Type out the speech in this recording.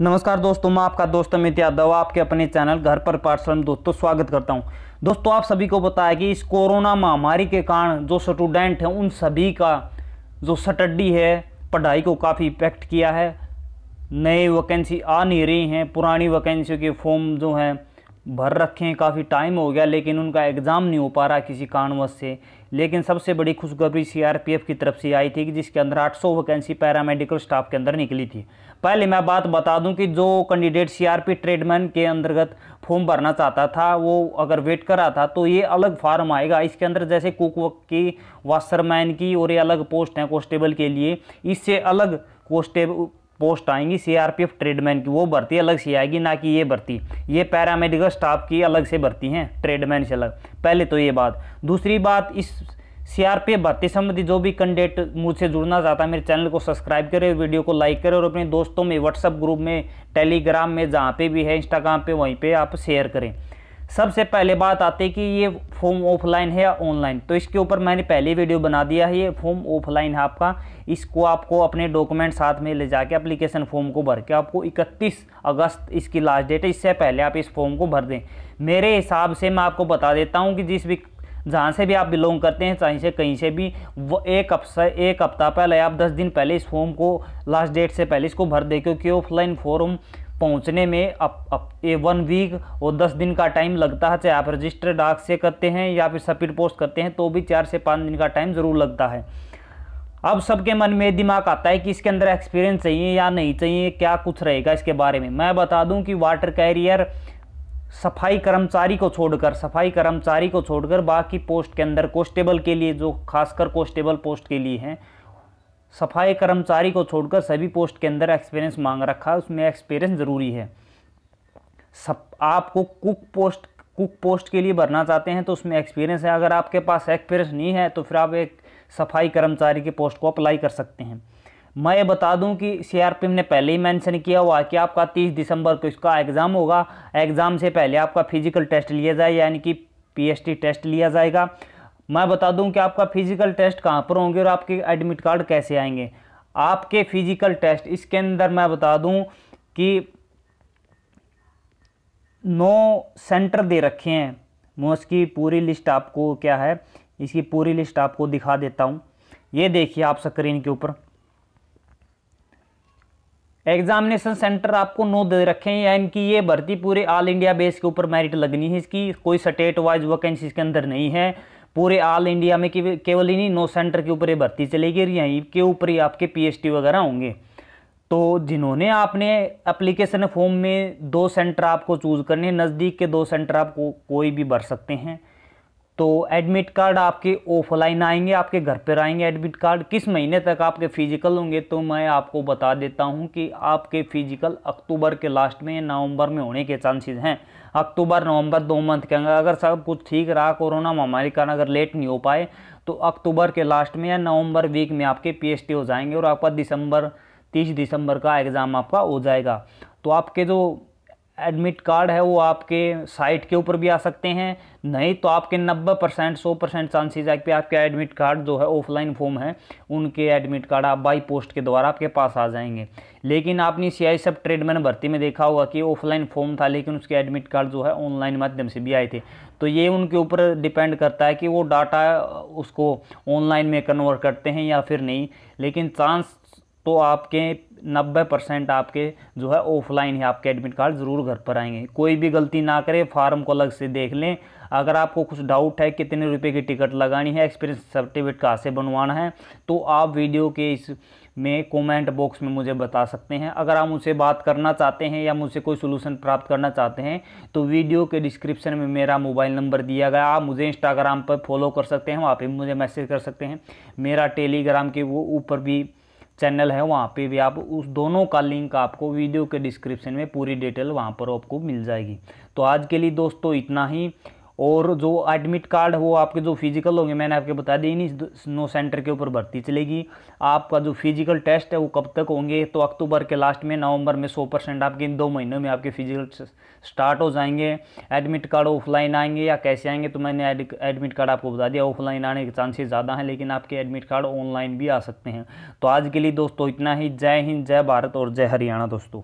नमस्कार दोस्तों, मैं आपका दोस्त अमित यादव आपके अपने चैनल घर पर पाठशाला में दोस्तों स्वागत करता हूँ। दोस्तों, आप सभी को बताया कि इस कोरोना महामारी के कारण जो स्टूडेंट हैं, उन सभी का जो स्टडी है, पढ़ाई को काफ़ी इफ़ेक्ट किया है। नए वैकेंसी आ नहीं रही हैं, पुरानी वैकेंसियों के फॉर्म जो हैं भर रखे हैं, काफ़ी टाइम हो गया, लेकिन उनका एग्ज़ाम नहीं हो पा रहा किसी कारणवश से। लेकिन सबसे बड़ी खुशखबरी सीआरपीएफ की तरफ़ से आई थी कि जिसके अंदर 800 वैकेंसी पैरामेडिकल स्टाफ के अंदर निकली थी। पहले मैं बात बता दूँ कि जो कैंडिडेट सीआरपी ट्रेडमैन के अंतर्गत फॉर्म भरना चाहता था, वो अगर वेट कर रहा था तो ये अलग फार्म आएगा। इसके अंदर जैसे कुक की वाशरमैन की और ये अलग पोस्ट हैं कॉन्स्टेबल के लिए। इससे अलग कॉन्स्टेबल पोस्ट आएँगी सीआरपीएफ ट्रेडमैन की। वो भर्ती अलग से आएगी, ना कि ये भर्ती। ये पैरामेडिकल स्टाफ की अलग से भर्ती हैं, ट्रेडमैन से अलग। पहले तो ये बात। दूसरी बात, इस सीआरपीएफ भर्ती संबंधी जो भी कैंडिडेट मुझसे जुड़ना चाहता है, मेरे चैनल को सब्सक्राइब करें, वीडियो को लाइक करें और अपने दोस्तों में व्हाट्सअप ग्रुप में टेलीग्राम में, जहाँ पे भी है इंस्टाग्राम पे, वहीं पे आप शेयर करें। सबसे पहले बात आती है कि ये फॉर्म ऑफलाइन है या ऑनलाइन? तो इसके ऊपर मैंने पहले वीडियो बना दिया है, ये फॉर्म ऑफलाइन है आपका। इसको आपको अपने डॉक्यूमेंट साथ में ले जाके एप्लीकेशन फॉर्म को भर के आपको 31 अगस्त इसकी लास्ट डेट है, इससे पहले आप इस फॉर्म को भर दें। मेरे हिसाब से मैं आपको बता देता हूँ कि जिस भी, जहाँ से भी आप बिलोंग करते हैं, चाहे से कहीं से भी, वो एक हफ़्ता एक हफ़्ता पहले आप दस दिन पहले इस फॉर्म को लास्ट डेट से पहले इसको भर दें, क्योंकि ऑफलाइन फॉर्म पहुँचने में up, up a one week और दस दिन का टाइम लगता है चाहे आप रजिस्टर डाक से करते हैं या फिर स्पीड पोस्ट करते हैं तो भी चार से पाँच दिन का टाइम ज़रूर लगता है। अब सबके मन में दिमाग आता है कि इसके अंदर एक्सपीरियंस चाहिए या नहीं चाहिए क्या कुछ रहेगा इसके बारे में। मैं बता दूँ कि वाटर कैरियर सफ़ाई कर्मचारी को छोड़कर सफ़ाई कर्मचारी को छोड़कर बाकी पोस्ट के अंदर कॉन्स्टेबल के लिए जो खासकर कॉन्स्टेबल पोस्ट के लिए हैं सफ़ाई कर्मचारी को छोड़कर सभी पोस्ट के अंदर एक्सपीरियंस मांग रखा है, उसमें एक्सपीरियंस ज़रूरी है। सब, आपको कुक पोस्ट कुक पोस्ट के लिए भरना चाहते हैं तो उसमें एक्सपीरियंस है। अगर आपके पास एक्सपीरियंस नहीं है तो फिर आप एक सफ़ाई कर्मचारी के पोस्ट को अप्लाई कर सकते हैं। मैं ये बता दूँ कि सीआरपीएफ ने पहले ही मेंशन किया हुआ कि आपका 30 दिसंबर को इसका एग्ज़ाम होगा। एग्ज़ाम से पहले आपका फ़िज़िकल टेस्ट लिया जाए, यानी कि पीएसटी टेस्ट लिया जाएगा। मैं बता दूँ कि आपका फ़िज़िकल टेस्ट कहाँ पर होंगे और आपके एडमिट कार्ड कैसे आएँगे। आपके फ़िज़िकल टेस्ट इसके अंदर मैं बता दूँ कि नौ सेंटर दे रखे हैं। मैं उसकी पूरी लिस्ट आपको क्या है, इसकी पूरी लिस्ट आपको दिखा देता हूँ। ये देखिए आप स्क्रीन के ऊपर। एग्जामिनेशन सेंटर आपको नौ दे रखे हैं, यानी कि ये भर्ती पूरे ऑल इंडिया बेस के ऊपर मेरिट लगनी है इसकी। कोई स्टेट वाइज वैकेंसी इसके अंदर नहीं है। पूरे ऑल इंडिया में केवल ही नहीं नौ सेंटर के ऊपर ये भर्ती चलेगी और यहीं के ऊपर ही आपके पीएचडी वगैरह होंगे। तो जिन्होंने आपने एप्लीकेशन फॉर्म में दो सेंटर आपको चूज़ करने नज़दीक के दो सेंटर आपको कोई भी भर सकते हैं। तो एडमिट कार्ड आपके ऑफलाइन आएँगे, आपके घर पर आएँगे एडमिट कार्ड किस महीने तक आपके फ़िज़िकल होंगे तो मैं आपको बता देता हूँ कि आपके फ़िज़िकल अक्टूबर के लास्ट में नवंबर में होने के चांसेस हैं। अक्टूबर, नवंबर दो मंथ के अंदर अगर सब कुछ ठीक रहा, कोरोना महामारी कारण अगर लेट नहीं हो पाए तो अक्टूबर के लास्ट में या नवंबर वीक में आपके पी हो जाएँगे और आपका दिसंबर, तीस दिसंबर का एग्ज़ाम आपका हो जाएगा। तो आपके जो एडमिट कार्ड है, वो आपके साइट के ऊपर भी आ सकते हैं। नहीं तो आपके 90 परसेंट, सौ परसेंट चांसेज है कि आपके एडमिट कार्ड जो है, ऑफलाइन फॉर्म है, उनके एडमिट कार्ड आप बाई पोस्ट के द्वारा आपके पास आ जाएँगे। लेकिन आपने सी आई सब ट्रेडमैन भर्ती में देखा होगा कि ऑफलाइन फॉर्म था, लेकिन उसके एडमिट कार्ड जो है, ऑनलाइन माध्यम से भी आए थे। तो ये उनके ऊपर डिपेंड करता है कि वो डाटा उसको ऑनलाइन में कन्वर्ट करते हैं या फिर नहीं। लेकिन चांस तो आपके 90 परसेंट आपके जो है ऑफलाइन ही आपके एडमिट कार्ड ज़रूर घर पर आएँगे। कोई भी गलती ना करें, फार्म को अलग से देख लें। अगर आपको कुछ डाउट है, कितने रुपए की टिकट लगानी है, एक्सपीरियंस सर्टिफिकेट कहाँ से बनवाना है तो आप वीडियो के इस में कमेंट बॉक्स में मुझे बता सकते हैं। अगर आप मुझसे बात करना चाहते हैं या मुझसे कोई सोल्यूशन प्राप्त करना चाहते हैं तो वीडियो के डिस्क्रिप्शन में मेरा मोबाइल नंबर दिया गया। आप मुझे इंस्टाग्राम पर फॉलो कर सकते हैं, वहाँ पर मुझे मैसेज कर सकते हैं। मेरा टेलीग्राम के वो ऊपर भी चैनल है वहाँ पे भी आप उस दोनों का लिंक आपको वीडियो के डिस्क्रिप्शन में पूरी डिटेल वहाँ पर आपको मिल जाएगी। तो आज के लिए दोस्तों इतना ही। और जो एडमिट कार्ड वो आपके जो फ़िज़िकल होंगे, मैंने आपके बता दी नहीं नो सेंटर के ऊपर भर्ती चलेगी। आपका जो फ़िज़िकल टेस्ट है, वो कब तक होंगे? तो अक्टूबर के लास्ट में, नवंबर में सौ परसेंट आपके इन दो महीनों में आपके फ़िज़िकल स्टार्ट हो जाएँगे। एडमिट कार्ड ऑफलाइन आएँगे या कैसे आएँगे तो मैंने एडमिट कार्ड आपको बता दिया ऑफलाइन आने के चांसेस ज़्यादा हैं, लेकिन आपके एडमिट कार्ड ऑनलाइन भी आ सकते हैं। तो आज के लिए दोस्तों, इतना ही। जय हिंद, जय भारत और जय हरियाणा दोस्तों।